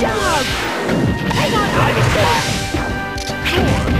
job! Hang on, Arkansas!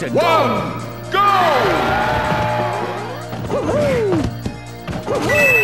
Two, one, go! Game!